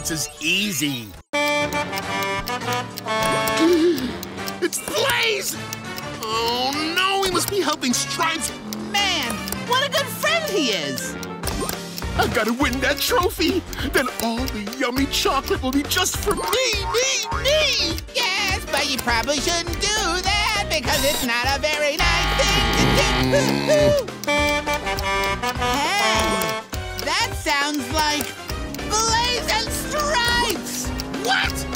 robots is easy. It's Blaze! Oh no, he must be helping Stripes. Man, what a good friend he is! I gotta win that trophy. Then all the yummy chocolate will be just for me, me, me. Yes, but you probably shouldn't do that because it's not a very nice thing to do. hey, that sounds like Blaze and Stripes! What?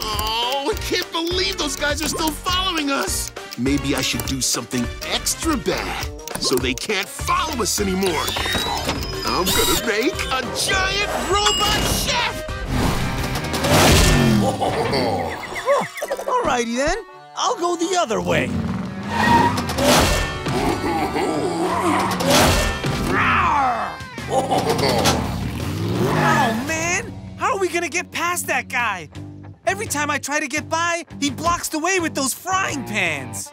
Oh, I can't believe those guys are still following us. Maybe I should do something extra bad so they can't follow us anymore. I'm gonna make a giant robot chef! Alrighty then. I'll go the other way. Oh, man! How are we gonna get past that guy? Every time I try to get by, he blocks the way with those frying pans.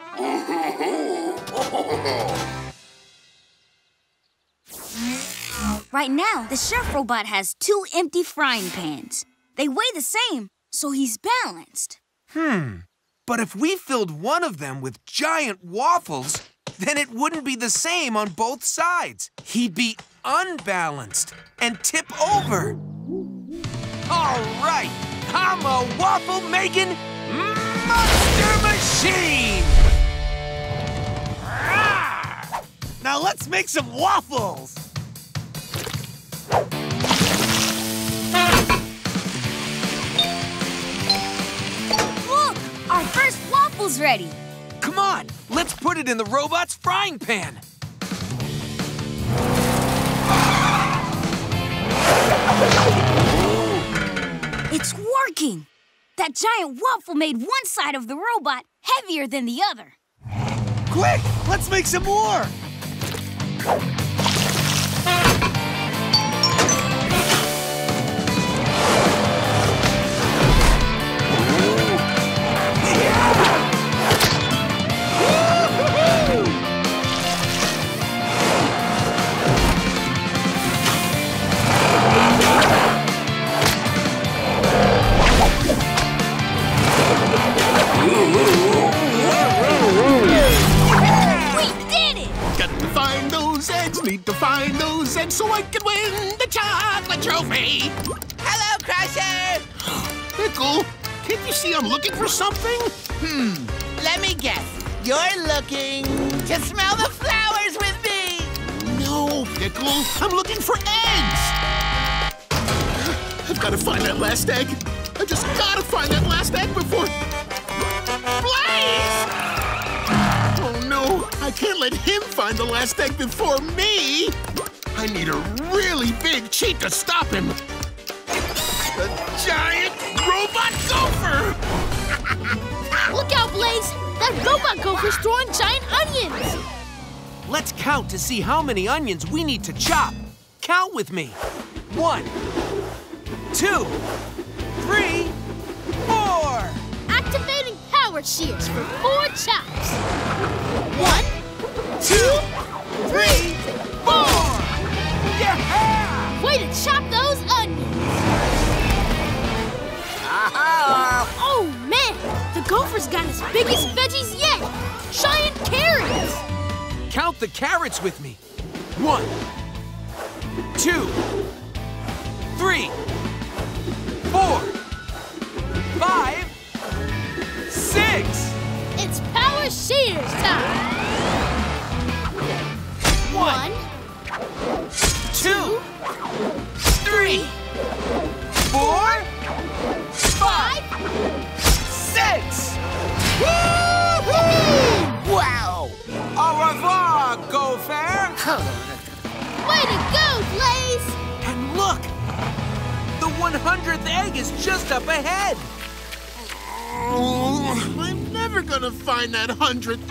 Right now, the chef robot has two empty frying pans. They weigh the same, so he's balanced. Hmm. But if we filled one of them with giant waffles, then it wouldn't be the same on both sides. He'd be unbalanced and tip over. All right, I'm a waffle making monster machine! Ah! Now let's make some waffles! Look! Our first waffle's ready. Come on, let's put it in the robot's frying pan. Working! That giant waffle made one side of the robot heavier than the other. Quick, let's make some more! Need to find those eggs so I can win the chocolate trophy. Hello, Crusher! Pickle, can't you see I'm looking for something? Hmm, let me guess. You're looking to smell the flowers with me! No, Pickle, I'm looking for eggs. I've got to find that last egg. I just gotta find that last egg before. Blaze! No, I can't let him find the last egg before me. I need a really big cheat to stop him. The giant robot gopher! Look out, Blaze! That robot gopher's throwing giant onions! Let's count to see how many onions we need to chop. Count with me. One, two, three, four. Power shears for four chops. One, two, three, four. Yeah! way to chop those onions! Oh man, the gopher's got his biggest veggies yet! Giant carrots! Count the carrots with me. One, two, three, four, shears time! One, two, three, four, five, six. Wow! Au revoir, Gopher. Way to go, Blaze! And look, the 100th egg is just up ahead. I'm never gonna find that hundredth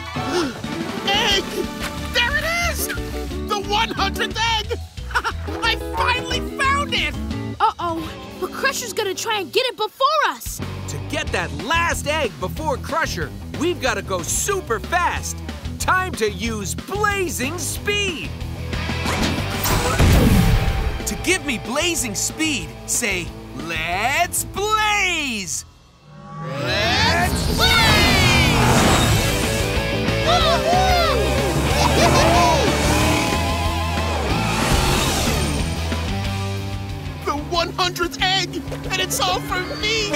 egg. There it is! The 100th egg! I finally found it! Uh-oh, but Crusher's gonna try and get it before us! To get that last egg before Crusher, we've got to go super fast. Time to use blazing speed. To give me blazing speed, say Let's blaze! Let's The 100th egg, and it's all for me!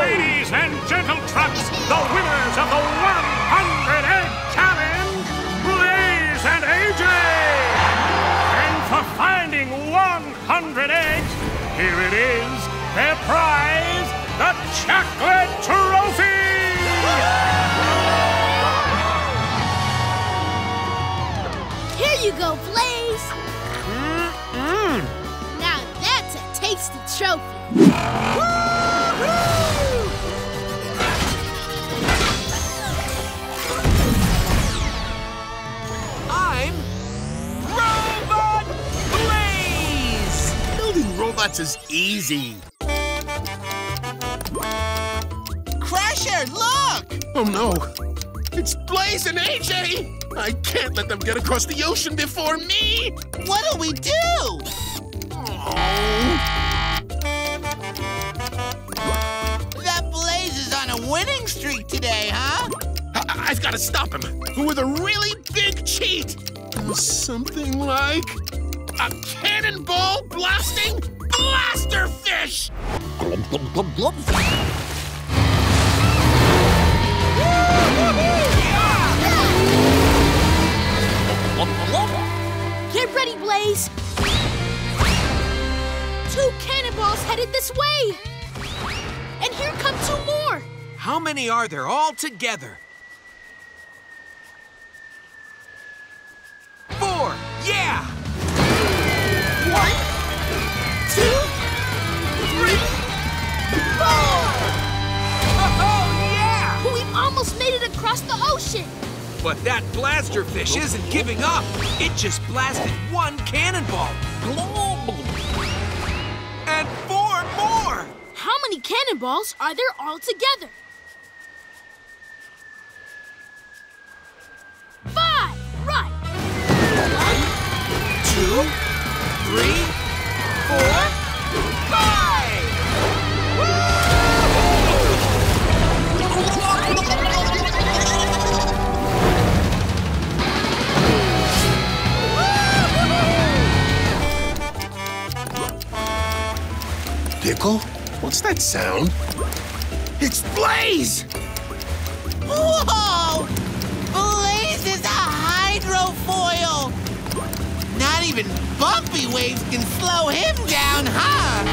Ladies and gentle trucks, the winners of the 100 trophy. I'm Robot Blaze! Building robots is easy. Crusher, look! Oh no, it's Blaze and AJ! I can't let them get across the ocean before me! What'll we do? That winning streak today, huh? I- I've got to stop him with a really big cheat. Something like a cannonball blasting blaster fish. Get ready, Blaze. Two cannonballs headed this way. How many are there all together? Four! Yeah! One, two, three, four! Oh, yeah! We've almost made it across the ocean. But that blaster fish isn't giving up. It just blasted one cannonball. And four more! How many cannonballs are there all together? Two, three, four, five! Pickle? What's that sound? It's Blaze! Even bumpy waves can slow him down, huh?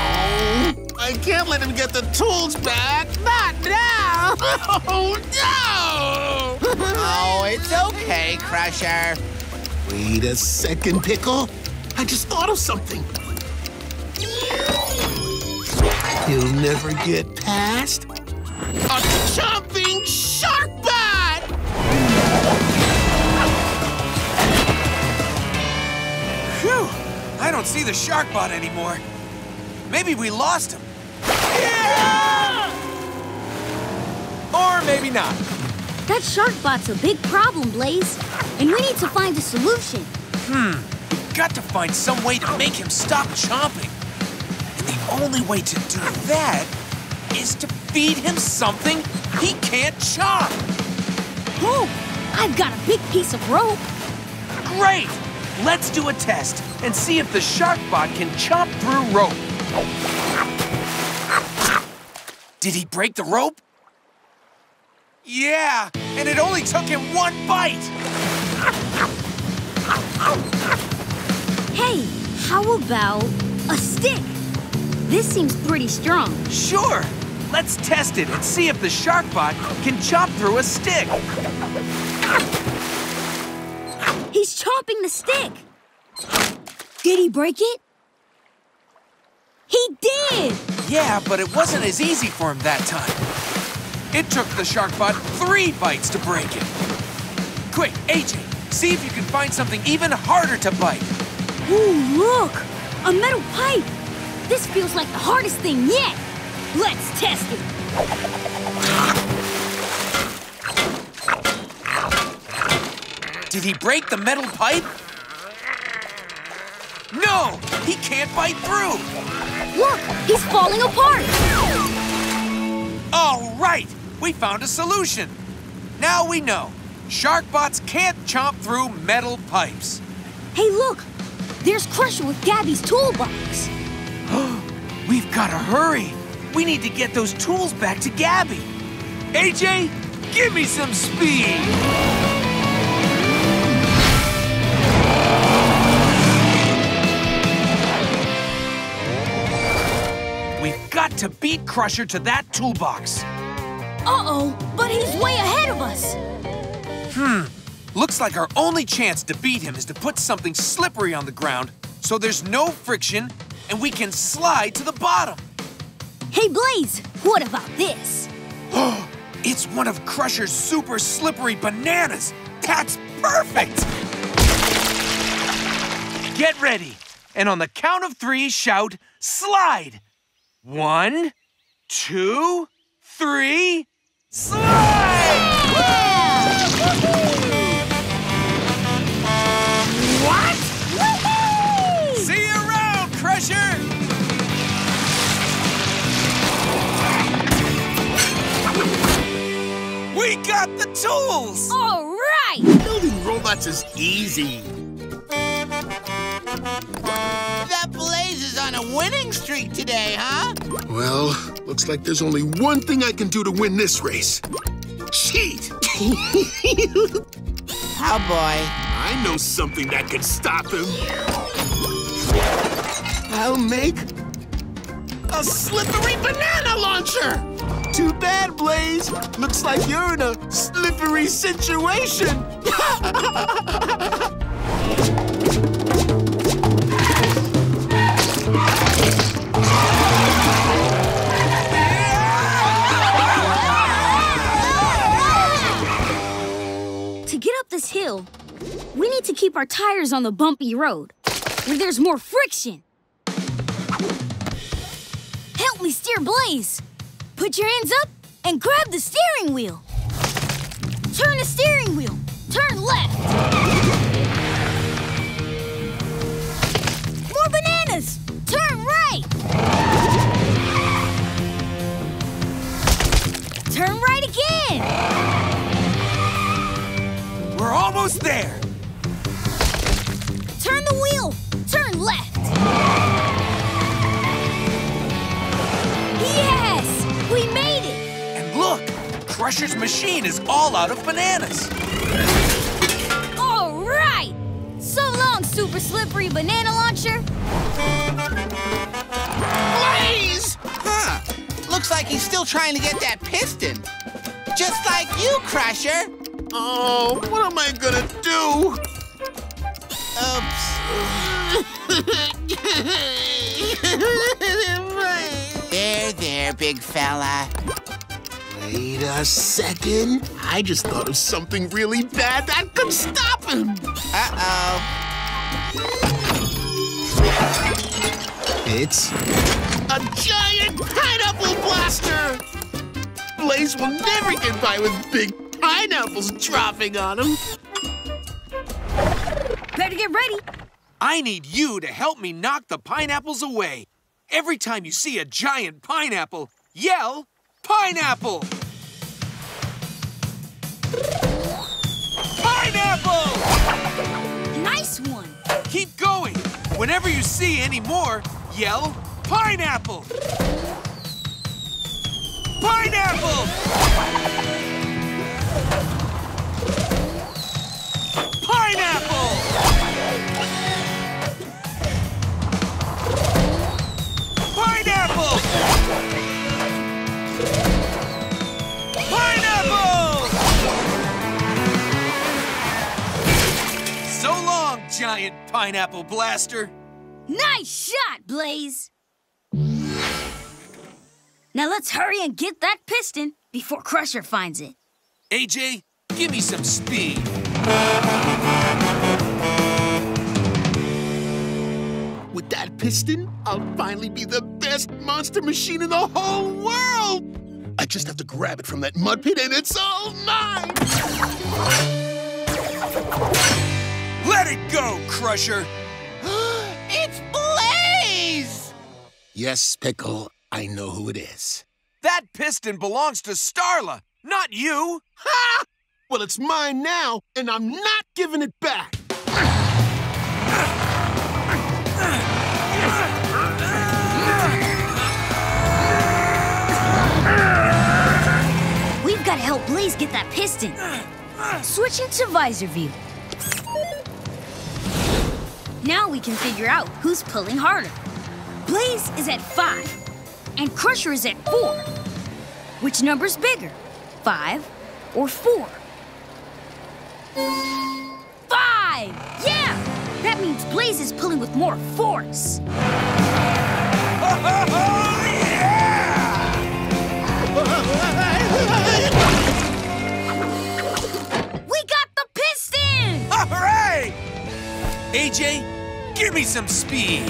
Oh, I can't let him get the tools back. Not now! Oh, no! oh, it's okay, Crusher. Wait a second, Pickle. I just thought of something. He'll never get past a chomping shark don't see the shark bot anymore. Maybe we lost him. Or maybe not. That shark bot's a big problem, Blaze. And we need to find a solution. Hmm. We've Got to find some way to make him stop chomping. And the only way to do that is to feed him something he can't chomp. Oh, I've got a big piece of rope. Great! Let's do a test and see if the shark bot can chomp through rope. Did he break the rope? Yeah, and it only took him one bite. Hey, how about a stick? This seems pretty strong. Sure. Let's test it and see if the shark bot can chop through a stick. He's chopping the stick. Did he break it? He did! Yeah, but it wasn't as easy for him that time. It took the shark bot three bites to break it. Quick, AJ, see if you can find something even harder to bite. Ooh, look! A metal pipe! This feels like the hardest thing yet! Let's test it! Did he break the metal pipe? No! He can't bite through! Look, he's falling apart. All right! We found a solution. Now we know. Sharkbots can't chomp through metal pipes. Hey, look. There's Crusher with Gabby's toolbox. We've got to hurry. We need to get those tools back to Gabby. AJ, give me some speed. We've got to beat Crusher to that toolbox. Uh-oh, but he's way ahead of us. Hmm, looks like our only chance to beat him is to put something slippery on the ground so there's no friction and we can slide to the bottom. Hey, Blaze, what about this? Oh, it's one of Crusher's super slippery bananas. That's perfect! Get ready. And on the count of three, shout, slide. One, two, three, slide! What? See you around, Crusher! We got the tools! All right! Building robots is easy. A winning streak today, huh? Well, looks like there's only one thing I can do to win this race. Cheat! Oh, boy. I know something that could stop him. I'll make a slippery banana launcher! Too bad, Blaze. Looks like you're in a slippery situation. this hill, we need to keep our tires on the bumpy road, where there's more friction. Help me steer Blaze. Put your hands up and grab the steering wheel. Turn the steering wheel. Turn left. Almost there. Turn the wheel. Turn left. Yes! We made it! And look, Crusher's machine is all out of bananas. All right! So long, super slippery banana launcher. Blaze! Huh. Looks like he's still trying to get that piston. Just like you, Crusher. Oh, what am I gonna do? Oops. there, there, big fella. Wait a second. I just thought of something really bad that could stop him. Uh-oh. It's a giant pineapple blaster! Blaze will never get by with big pineapples dropping on him. Better get ready. I need you to help me knock the pineapples away. Every time you see a giant pineapple, yell, pineapple! Pineapple! Nice one. Keep going. Whenever you see any more, yell, pineapple! Pineapple! Pineapple! Pineapple! Pineapple! So long, giant pineapple blaster. Nice shot, Blaze. Now let's hurry and get that piston before Crusher finds it. AJ, give me some speed. With that piston, I'll finally be the best monster machine in the whole world! I just have to grab it from that mud pit and it's all mine! Let it go, Crusher! it's Blaze! Yes, Pickle, I know who it is. That piston belongs to Starla, not you! Ha! Well, it's mine now, and I'm not giving it back. We've got to help Blaze get that piston. Switching to visor view. Now we can figure out who's pulling harder. Blaze is at five, and Crusher is at four. Which number's bigger, five or four? Five! Yeah! That means Blaze is pulling with more force. We got the piston! Hooray! AJ, give me some speed.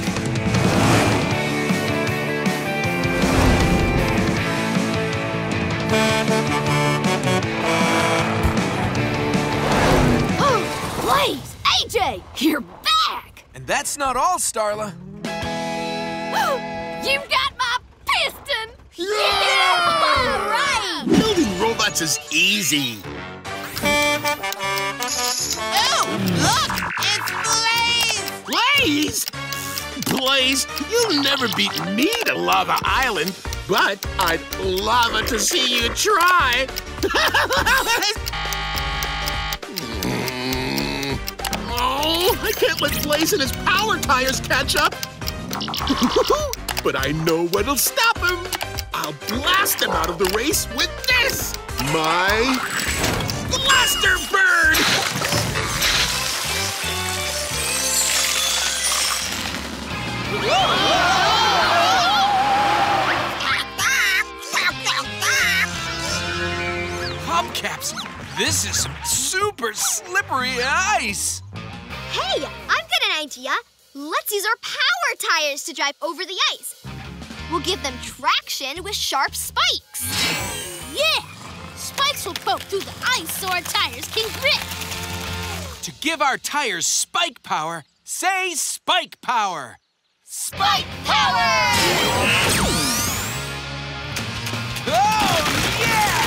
Oh, Blaze! AJ! You're back! And that's not all, Starla. You've Yeah! right! Building robots is easy. Oh, look! It's Blaze! Blaze? Blaze, you'll never beat me to Lava Island, but I'd love to see you try. Oh, I can't let Blaze and his power tires catch up. but I know what'll stop him. I'll blast him out of the race with this, my Blaster Bird! Hubcaps, this is some super slippery ice. Hey, I've got an idea. Let's use our power tires to drive over the ice. We'll give them traction with sharp spikes. Yeah! Spikes will poke through the ice so our tires can grip. To give our tires spike power, say spike power. Spike power! Oh, yeah!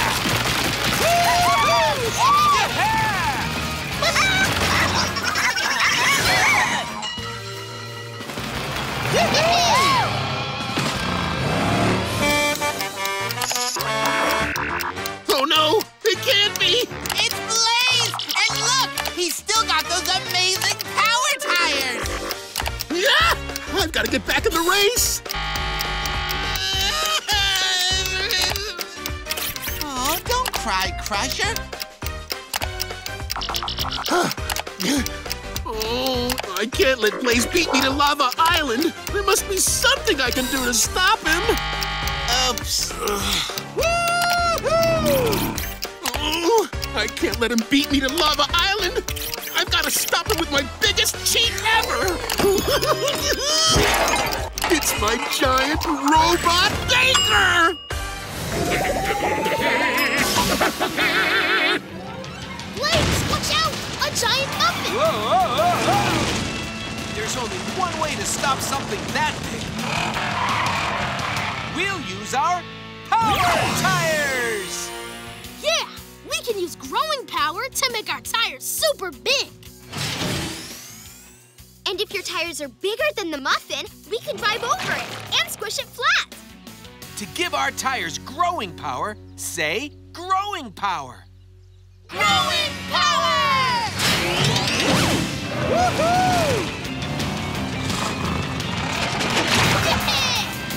It can't be! It's Blaze! And look! He's still got those amazing power tires! Yeah! I've got to get back in the race! oh, don't cry, Crusher. Oh, I can't let Blaze beat me to Lava Island. There must be something I can do to stop him. Oops. I can't let him beat me to Lava Island. I've got to stop him with my biggest cheat ever. it's my giant robot baker. Blaze, watch out! A giant muffin! Whoa, whoa, whoa, whoa. There's only one way to stop something that big. We'll use our power tires! Can use growing power to make our tires super big. And if your tires are bigger than the muffin, we can drive over it and squish it flat. To give our tires growing power, say growing power. Growing power! Woohoo!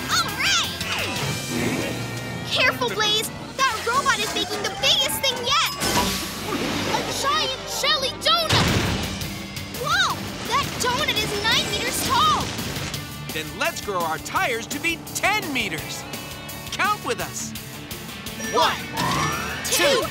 All right! Careful, Blaze! Robot is making the biggest thing yet! A giant jelly donut! Whoa! That donut is nine meters tall! Then let's grow our tires to be 10 meters. Count with us. One, two,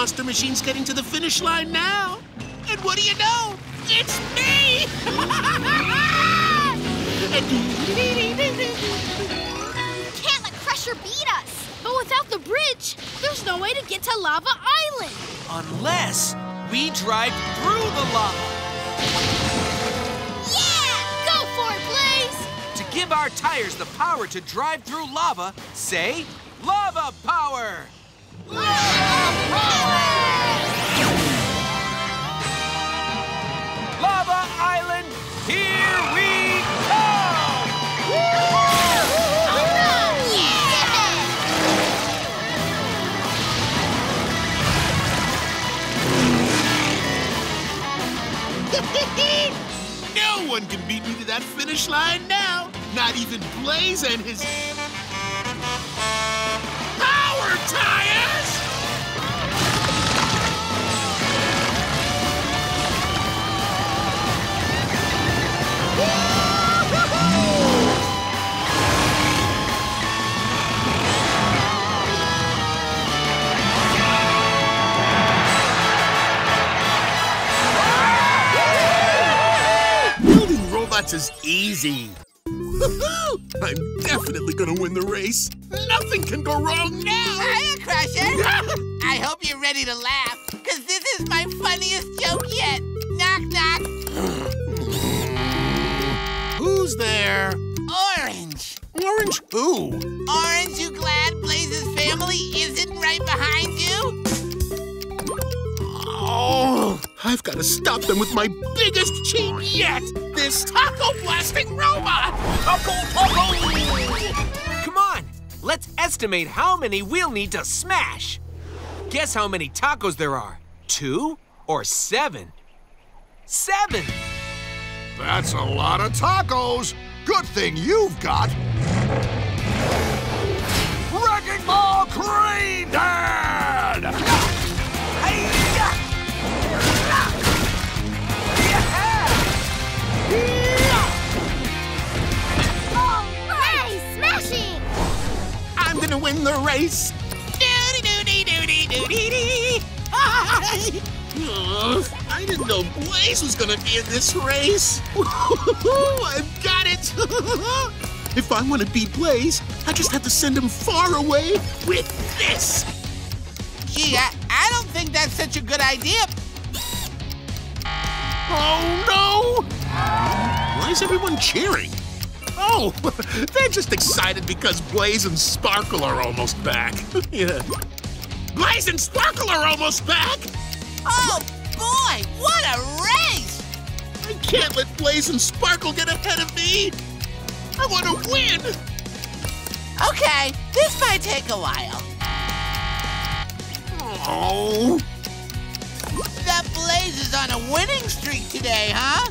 monster machine's getting to the finish line now. And what do you know? It's me! Can't let Crusher beat us. But without the bridge, there's no way to get to Lava Island. Unless we drive through the lava. Yeah! Go for it, Blaze! To give our tires the power to drive through lava, say lava power! Lava one can beat me to that finish line now. Not even Blaze and his power tires. Building robots is easy. I'm definitely gonna win the race. Nothing can go wrong now. Hiya, Crusher. I hope you're ready to laugh, because this is my funniest joke yet. Knock, knock. Who's there? Orange. Orange who? Orange, you glad Blaze's family isn't right behind I've got to stop them with my biggest cheat yet. This taco blasting robot. Taco, taco. Come on, let's estimate how many we'll need to smash. Guess how many tacos there are? Two or seven? Seven! That's a lot of tacos. Good thing you've got. Wrecking Ball Crane gonna win the race. Doody-doody-doody-doody-dee. Ugh, I didn't know Blaze was gonna be in this race. I've got it. if I want to beat Blaze, I just have to send him far away with this. Gee, I, I don't think that's such a good idea. Oh no! Why is everyone cheering? Oh, they're just excited because Blaze and Sparkle are almost back. yeah. Blaze and Sparkle are almost back! Oh, boy, what a race! I can't let Blaze and Sparkle get ahead of me! I want to win! Okay, this might take a while. Oh, That Blaze is on a winning streak today, huh?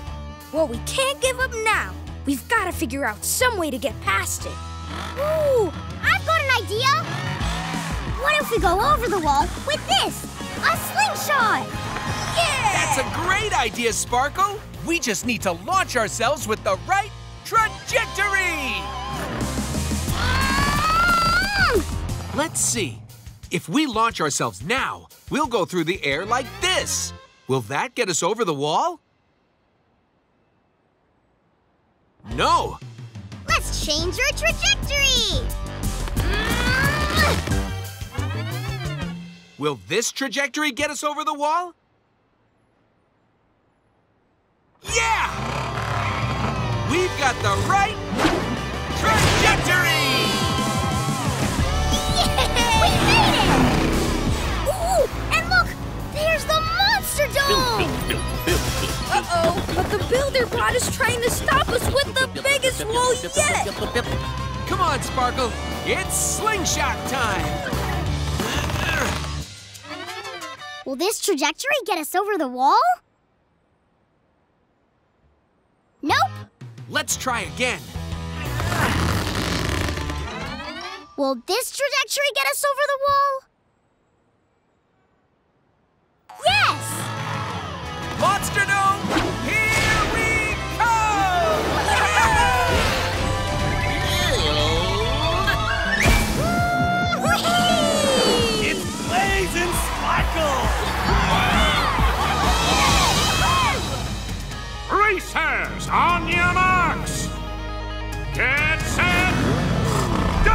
Well, we can't give up now. We've got to figure out some way to get past it. Ooh, I've got an idea. What if we go over the wall with this? A slingshot! Yeah! That's a great idea, Sparkle. We just need to launch ourselves with the right trajectory. Um. Let's see. If we launch ourselves now, we'll go through the air like this. Will that get us over the wall? No. Let's change our trajectory! Will this trajectory get us over the wall? Yeah! We've got the right trajectory! We made it! Ooh, and look! There's the Monster Dome! Uh-oh, but the builder bot is trying to stop us with the biggest wall yet. Come on, Sparkle. It's slingshot time. Will this trajectory get us over the wall? Nope. Let's try again. Will this trajectory get us over the wall? Yes! Monster Dome, on your marks! Get set! Go!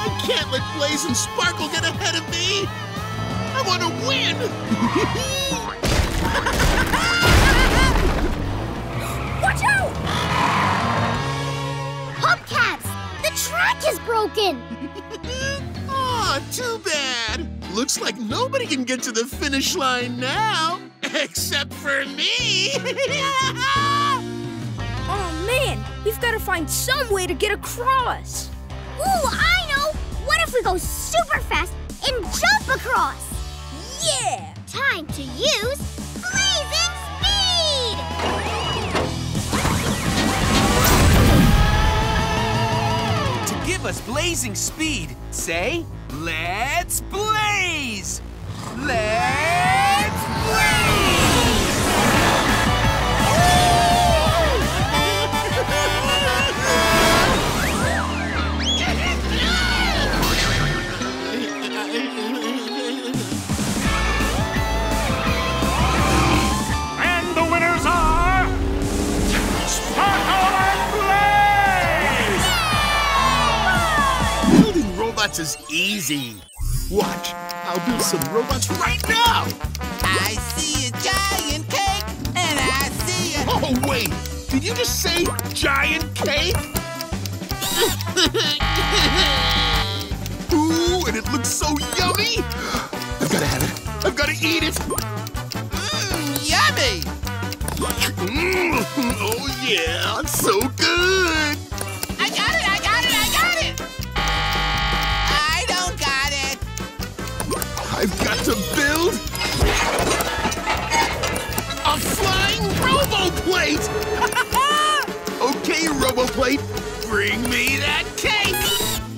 I can't let Blaze and Sparkle get ahead of me. I want to win. is broken! Aw, too bad. Looks like nobody can get to the finish line now, except for me. Oh man, we've got to find some way to get across. Ooh, I know! What if we go super fast and jump across? Yeah! Time to use Blazing give us blazing speed, say, let's blaze! Let's blaze! Robots is easy. Watch, I'll build some robots right now. I see a giant cake, and I see a... Oh, wait. Did you just say giant cake? Ooh, and it looks so yummy. I've got to have it. I've got to eat it. Mmm, yummy! Mm, oh, yeah. It's so good. Roboplate, bring me that cake.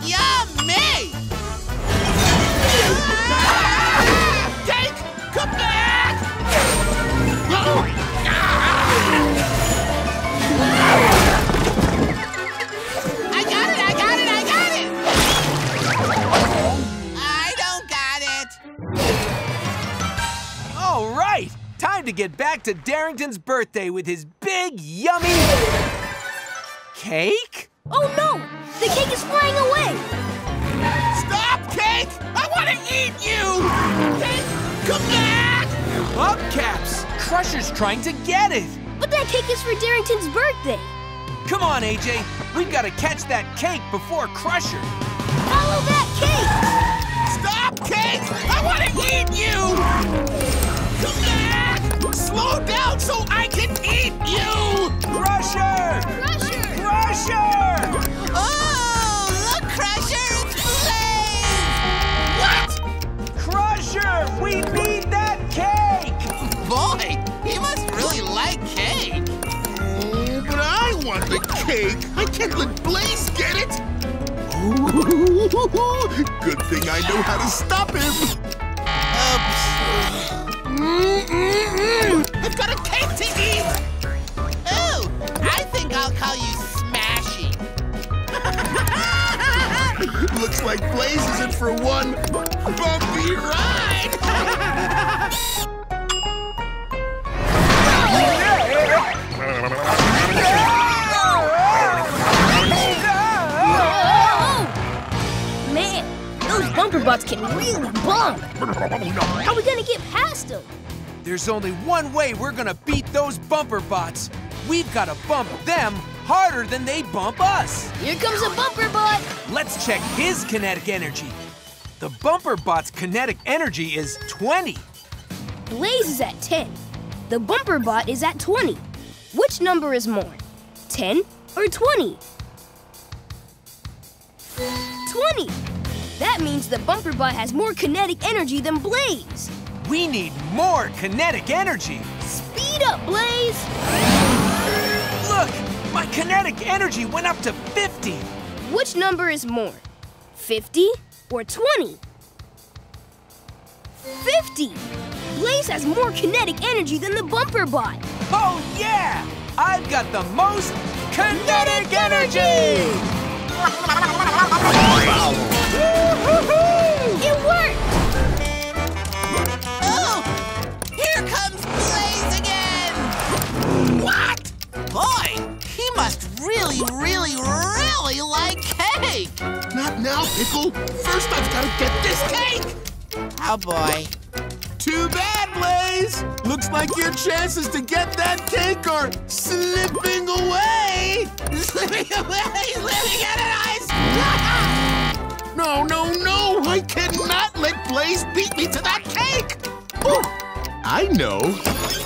Yummy! Cake, come back! Oh, I got it, I got it, I got it! I don't got it. All right, time to get back to Darington's birthday with his big, yummy cake? Oh no! The cake is flying away! Stop, Cake! I want to eat you! Cake, come back! Hubcaps! Crusher's trying to get it! But that cake is for Darington's birthday. Come on, AJ. We've got to catch that cake before Crusher. Follow that cake! Stop, Cake! I want to eat you! Come back! Slow down so I can eat you! Crusher! Crusher! Crusher! Oh, look, Crusher, it's Blaze! What? Crusher! We need that cake! Boy, he must really like cake. Oh, but I want the cake. I can't let Blaze get it. Good thing I know how to stop him. Oops. Mm-mm-mm. I've got a cake to Looks like Blaze is in for one bumpy ride. Man, those bumper bots can really bump. How are we gonna get past them? There's only one way we're gonna beat those bumper bots. We've gotta bump them harder than they bump us. Here comes a bumper bot. Let's check his kinetic energy. The bumper bot's kinetic energy is 20. Blaze is at 10. The bumper bot is at 20. Which number is more? 10 or 20? 20! That means the bumper bot has more kinetic energy than Blaze. We need more kinetic energy. Speed up, Blaze! Look, my kinetic energy went up to 50. Which number is more? 50 or 20? 50! Blaze has more kinetic energy than the bumper bot. Oh, yeah! I've got the most kinetic energy! Really, really, really like cake! Not now, Pickle. First, I've got to get this cake. Oh boy. Too bad, Blaze. Looks like your chances to get that cake are slipping away. Slipping away, slipping out of ice! No, no, no! I cannot let Blaze beat me to that cake! Oh, I know.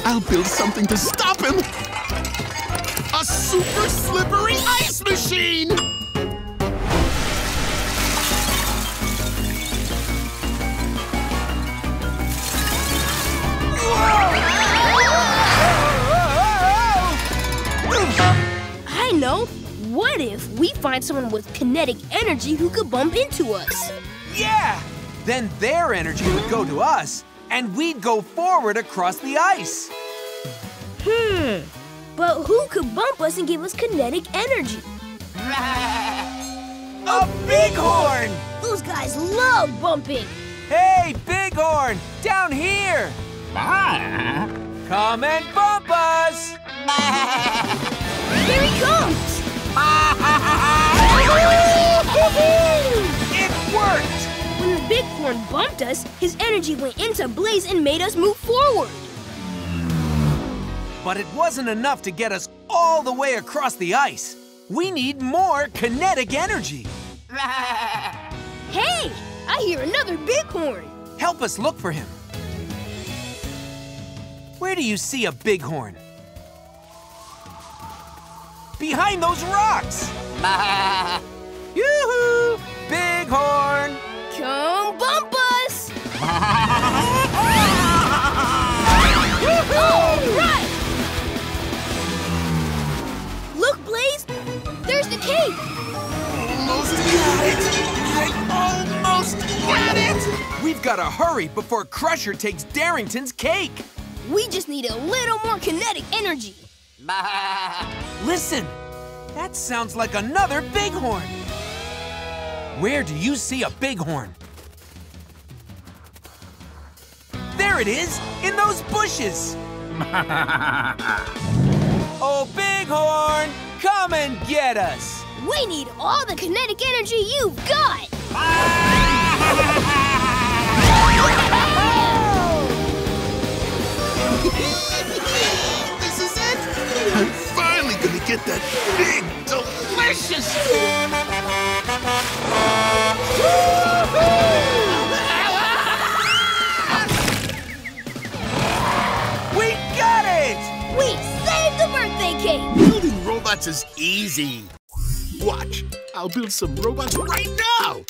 I'll build something to stop him. A super slippery ice machine! I know. What if we find someone with kinetic energy who could bump into us? Yeah! Then their energy would go to us, and we'd go forward across the ice. Hmm. But who could bump us and give us kinetic energy? A bighorn! Those guys love bumping. Hey, bighorn! Down here! Come and bump us! Here he comes! It worked! When the bighorn bumped us, his energy went into Blaze and made us move forward. But it wasn't enough to get us all the way across the ice. We need more kinetic energy. Hey, I hear another bighorn. Help us look for him. Where do you see a bighorn? Behind those rocks! Yoo-hoo! Bighorn! Come bump us! I almost got it! We've got to hurry before Crusher takes Darington's cake. We just need a little more kinetic energy. Listen, that sounds like another bighorn. Where do you see a bighorn? There it is, in those bushes. oh, bighorn, come and get us. We need all the kinetic energy you've got! this is it! I'm finally gonna get that big, delicious. We got it! We saved the birthday cake! Building robots is easy. Watch, I'll build some robots right now.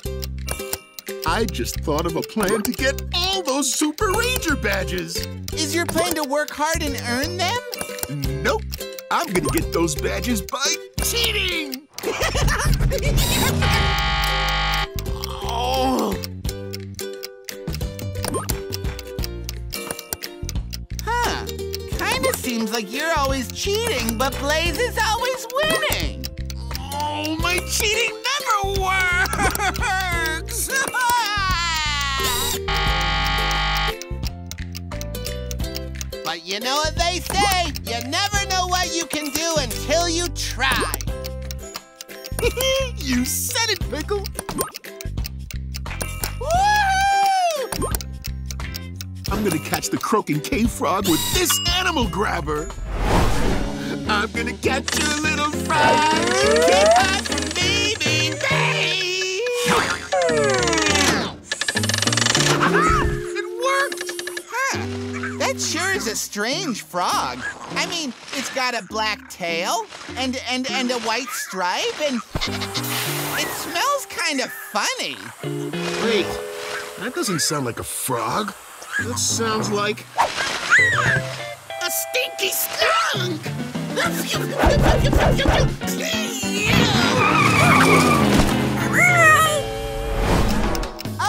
I just thought of a plan to get all those Super Ranger badges. Is your plan to work hard and earn them? Nope, I'm gonna get those badges by cheating. oh. Huh. Kinda seems like you're always cheating, but Blaze is always winning. Cheating never works! But you know what they say, you never know what you can do until you try. you said it, Pickle. I'm gonna catch the croaking cave frog with this animal grabber. I'm gonna catch your little frog. A strange frog. I mean, it's got a black tail and and and a white stripe and it smells kind of funny. Wait, that doesn't sound like a frog. That sounds like a stinky skunk.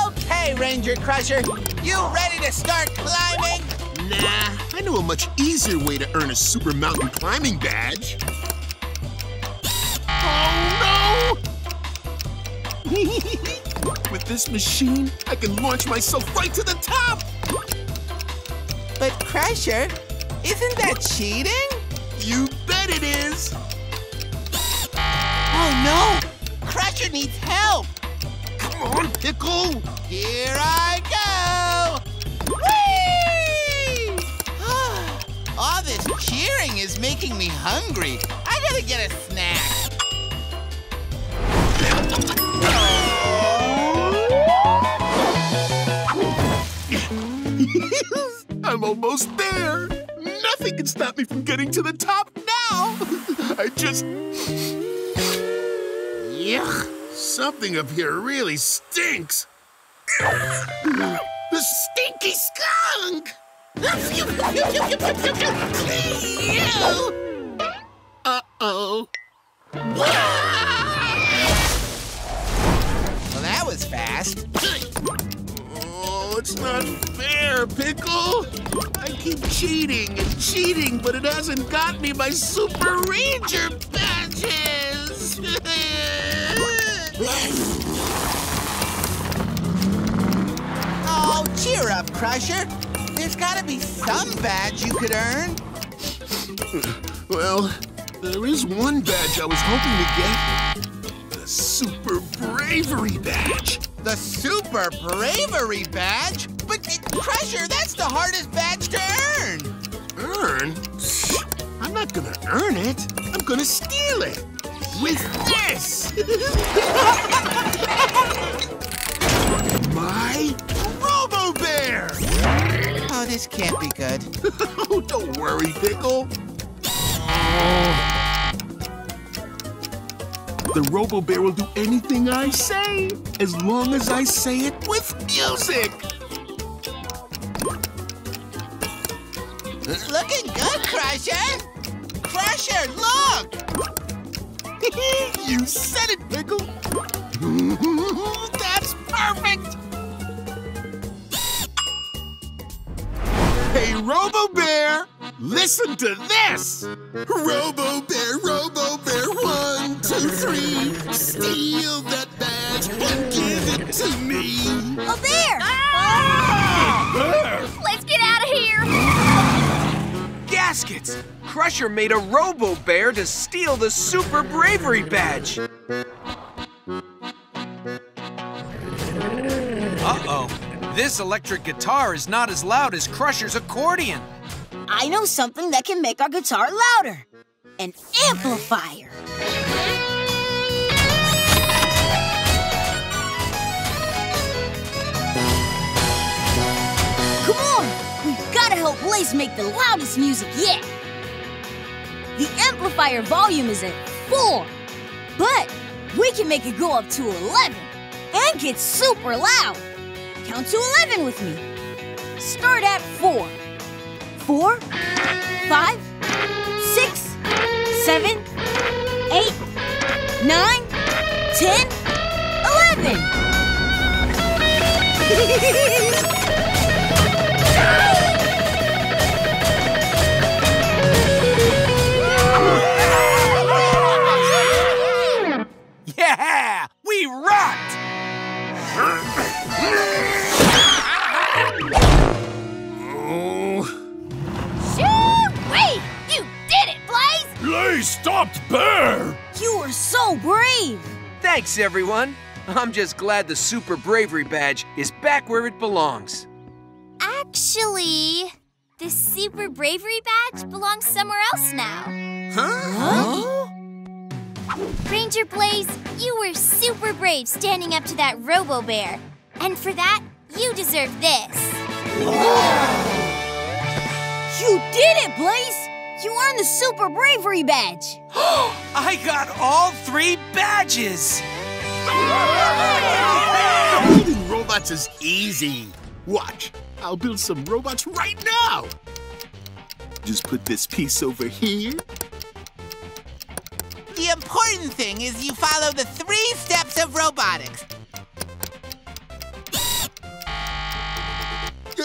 Okay, Ranger Crusher, you ready to start climbing? Nah, I know a much easier way to earn a super mountain climbing badge. Oh no! With this machine, I can launch myself right to the top. But Crusher, isn't that cheating? You bet it is. Oh no! Crusher needs help! Come on, Pickle. Here I cheering is making me hungry. I gotta get a snack. I'm almost there. Nothing can stop me from getting to the top now. I just. Yuck. Something up here really stinks. the stinky skunk! Uh-oh. Well, that was fast. Oh, it's not fair, Pickle. I keep cheating and cheating, but it hasn't got me my Super Ranger badges. Oh, cheer up, Crusher. There's gotta be some badge you could earn. well, there is one badge I was hoping to get. The Super Bravery badge. The Super Bravery badge? But, uh, Crusher, that's the hardest badge to earn. Earn? I'm not gonna earn it. I'm gonna steal it. With this! My this can't be good. oh, don't worry, Pickle. The Robo Bear will do anything I say, as long as I say it with music. Looking good, Crusher. Crusher, look! you said it, Pickle. That's perfect. Hey, Robo Bear, listen to this. Robo Bear, Robo Bear, one, two, three. Steal that badge and give it to me. A bear! Ah! Bear! Let's get out of here! Gaskets! Crusher made a Robo Bear to steal the Super Bravery badge. This electric guitar is not as loud as Crusher's accordion. I know something that can make our guitar louder. An amplifier. Come on! We've got to help Blaze make the loudest music yet. The amplifier volume is at 4, but we can make it go up to 11 and get super loud. Count to 11 with me. Start at 4. 4, 5, 6, 7, 8, 9, 10, 11. so brave. Thanks, everyone. I'm just glad the Super Bravery badge is back where it belongs. Actually, the Super Bravery Badge belongs somewhere else now. Huh? Ranger Blaze, you were super brave standing up to that Robo Bear. And for that, you deserve this. You did it, Blaze! You earned the Super Bravery Badge! I got all three badges! Building robots is easy. Watch, I'll build some robots right now. Just put this piece over here. The important thing is you follow the three steps of robotics.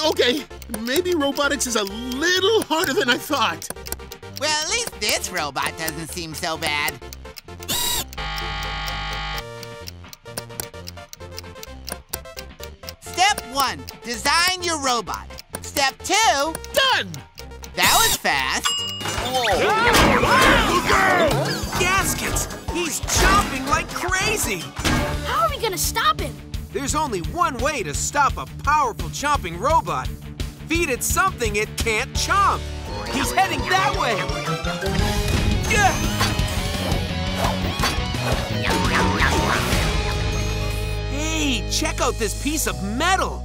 Okay, maybe robotics is a little harder than I thought. Well, at least this robot doesn't seem so bad. Step one, design your robot. Step two, done. That was fast. Gaskets! He's chomping like crazy! How are we gonna stop him? There's only one way to stop a powerful chomping robot. Feed it something it can't chomp. He's heading that way. Hey, check out this piece of metal.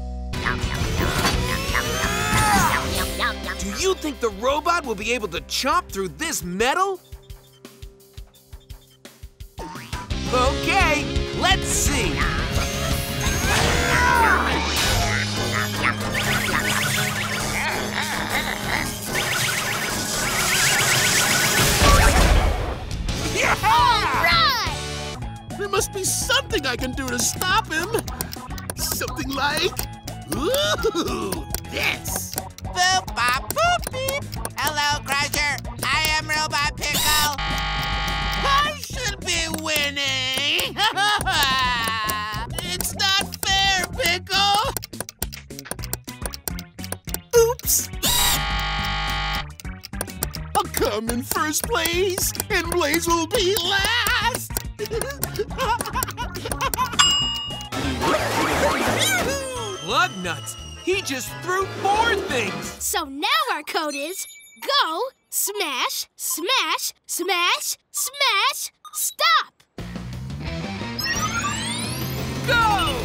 Do you think the robot will be able to chomp through this metal? Okay, let's see. All right! There must be something I can do to stop him. Something like, ooh, this. Bop, first place, and Blaze will be last. Lug nuts! He just threw four things! So now our code is go, smash, smash, smash, smash, stop! Go!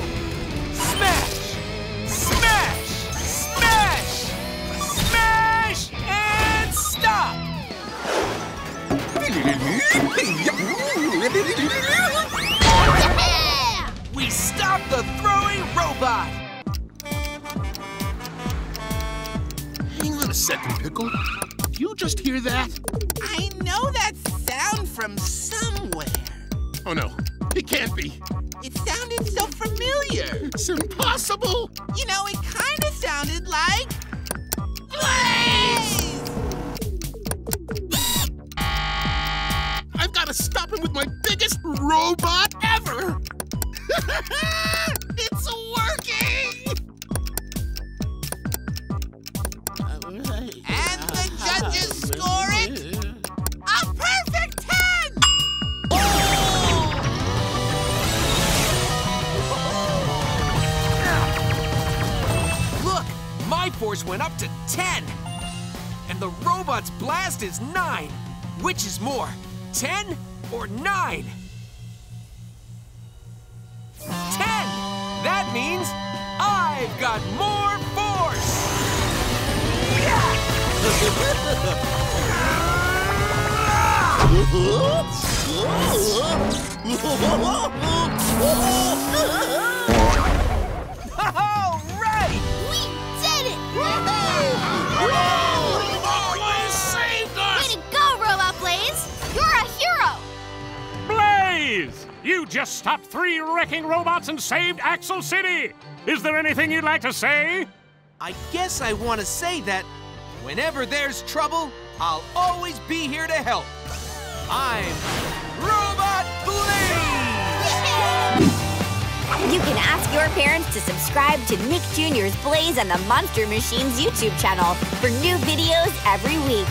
We stopped the throwing robot! Hang on a second, Pickle. Did you just hear that? I know that sound from somewhere. Oh no, it can't be. It sounded so familiar. It's impossible. You know, it kind of sounded like Blaze! I've got to stop him with my biggest robot ever. it's working. And the judges score it a perfect 10! Look! My force went up to 10! And the robot's blast is 9! Which is more, 10 or 9? 10! That means I've got more force! All You just stopped three wrecking robots and saved Axle City! Is there anything you'd like to say? I guess I want to say that whenever there's trouble, I'll always be here to help. I'm Robot Blaze! You can ask your parents to subscribe to Nick Jr.'s Blaze and the Monster Machines YouTube channel for new videos every week.